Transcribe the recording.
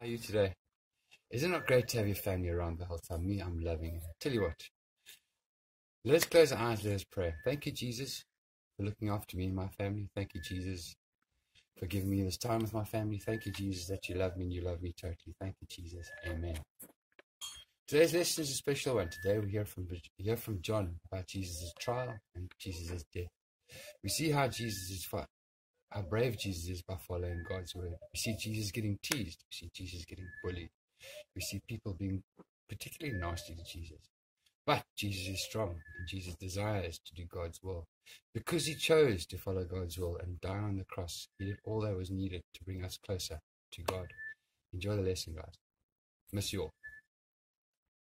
How are you today? Is it not great to have your family around the whole time? Me, I'm loving it. Tell you what, let us close our eyes, let us pray. Thank you, Jesus, for looking after me and my family. Thank you, Jesus, for giving me this time with my family. Thank you, Jesus, that you love me and you love me totally. Thank you, Jesus. Amen. Today's lesson is a special one. Today we hear from hear from John about Jesus' trial and Jesus' death. We see how Jesus is how brave Jesus is by following God's word. We see Jesus getting teased. We see Jesus getting bullied. We see people being particularly nasty to Jesus. But Jesus is strong and Jesus desires to do God's will. Because he chose to follow God's will and die on the cross, he did all that was needed to bring us closer to God. Enjoy the lesson, guys. Miss you all.